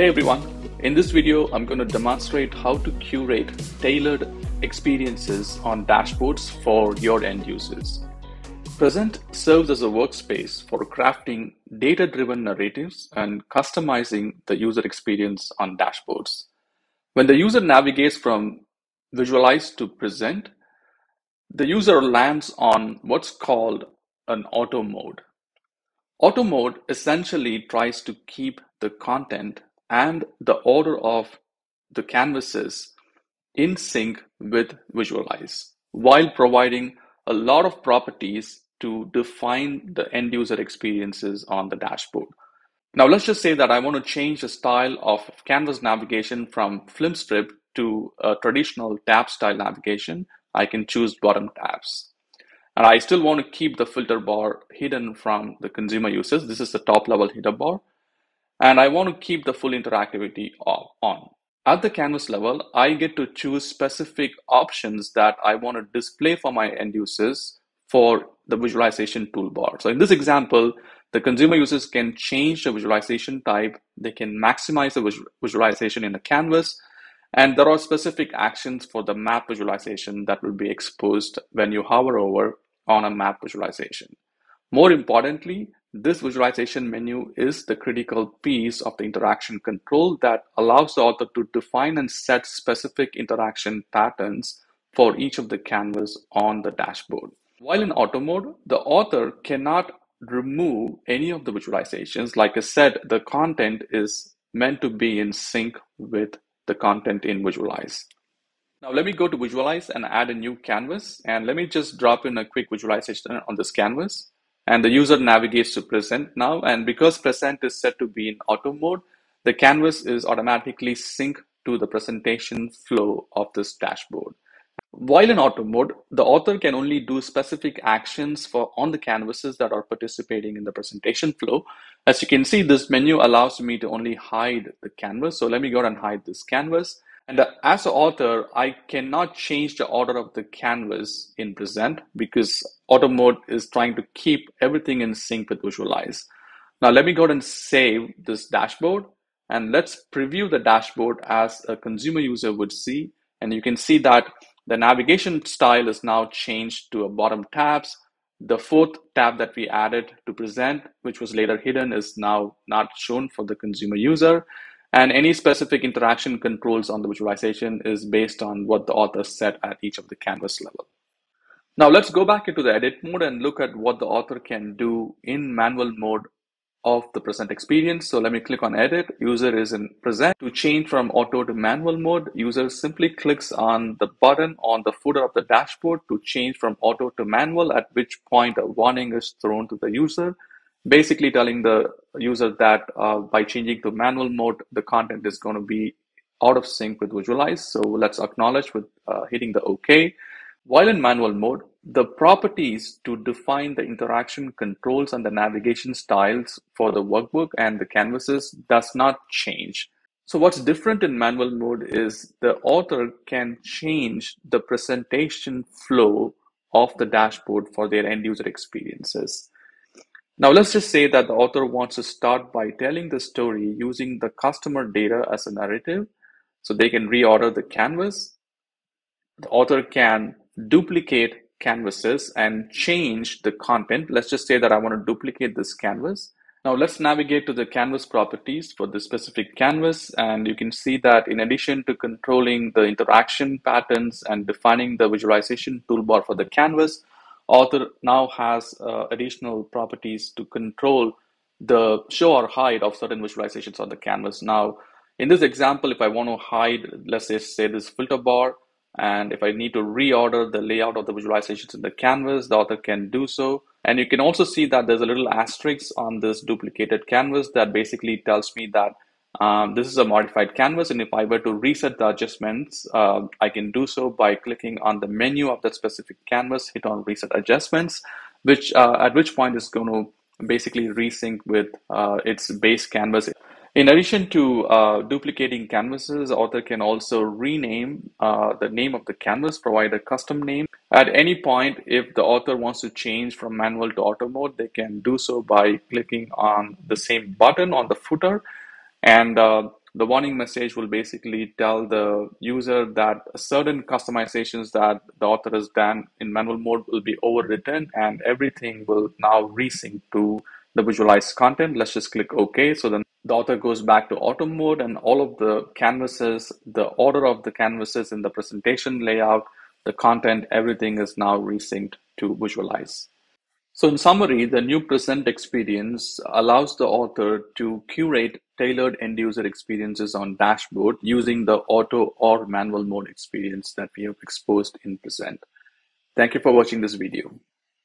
Hey everyone, in this video I'm going to demonstrate how to curate tailored experiences on dashboards for your end users. Present serves as a workspace for crafting data-driven narratives and customizing the user experience on dashboards. When the user navigates from Visualize to Present, the user lands on what's called an auto mode. Auto mode essentially tries to keep the content and the order of the canvases in sync with Visualize while providing a lot of properties to define the end user experiences on the dashboard. Now, let's just say that I want to change the style of canvas navigation from film strip to a traditional tab style navigation. I can choose bottom tabs. And I still want to keep the filter bar hidden from the consumer users. This is the top level header bar and I want to keep the full interactivity on. At the canvas level, I get to choose specific options that I want to display for my end users for the visualization toolbar. So in this example, the consumer users can change the visualization type, they can maximize the visualization in the canvas, and there are specific actions for the map visualization that will be exposed when you hover over on a map visualization. More importantly, this visualization menu is the critical piece of the interaction control that allows the author to define and set specific interaction patterns for each of the canvas on the dashboard. While in auto mode, the author cannot remove any of the visualizations. Like I said, the content is meant to be in sync with the content in Visualize. Now let me go to Visualize and add a new canvas. And let me just drop in a quick visualization on this canvas and the user navigates to present now. And because present is set to be in auto mode, the canvas is automatically synced to the presentation flow of this dashboard. While in auto mode, the author can only do specific actions for on the canvases that are participating in the presentation flow. As you can see, this menu allows me to only hide the canvas. So let me go and hide this canvas. And as an author, I cannot change the order of the canvas in present because auto mode is trying to keep everything in sync with visualize. Now let me go ahead and save this dashboard and let's preview the dashboard as a consumer user would see. And you can see that the navigation style is now changed to a bottom tabs. The fourth tab that we added to present, which was later hidden, is now not shown for the consumer user. And any specific interaction controls on the visualization is based on what the author set at each of the canvas level. Now let's go back into the edit mode and look at what the author can do in manual mode of the present experience. So let me click on edit. User is in present. To change from auto to manual mode, user simply clicks on the button on the footer of the dashboard to change from auto to manual, at which point a warning is thrown to the user basically telling the user that uh, by changing to manual mode, the content is going to be out of sync with Visualize. So let's acknowledge with uh, hitting the OK. While in manual mode, the properties to define the interaction controls and the navigation styles for the workbook and the canvases does not change. So what's different in manual mode is the author can change the presentation flow of the dashboard for their end user experiences. Now let's just say that the author wants to start by telling the story using the customer data as a narrative. So they can reorder the canvas. The author can duplicate canvases and change the content. Let's just say that I want to duplicate this canvas. Now let's navigate to the canvas properties for the specific canvas. And you can see that in addition to controlling the interaction patterns and defining the visualization toolbar for the canvas, author now has uh, additional properties to control the show or hide of certain visualizations on the canvas. Now, in this example, if I want to hide, let's say, say this filter bar, and if I need to reorder the layout of the visualizations in the canvas, the author can do so. And you can also see that there's a little asterisk on this duplicated canvas that basically tells me that um, this is a modified canvas, and if I were to reset the adjustments, uh, I can do so by clicking on the menu of that specific canvas, hit on reset adjustments, which uh, at which point is going to basically resync with uh, its base canvas. In addition to uh, duplicating canvases, author can also rename uh, the name of the canvas, provide a custom name. At any point, if the author wants to change from manual to auto mode, they can do so by clicking on the same button on the footer and uh, the warning message will basically tell the user that certain customizations that the author has done in manual mode will be overwritten and everything will now resync to the visualized content. Let's just click OK. So then the author goes back to auto mode and all of the canvases, the order of the canvases in the presentation layout, the content, everything is now resynced to visualize. So in summary, the new present experience allows the author to curate tailored end-user experiences on dashboard using the auto or manual mode experience that we have exposed in present. Thank you for watching this video.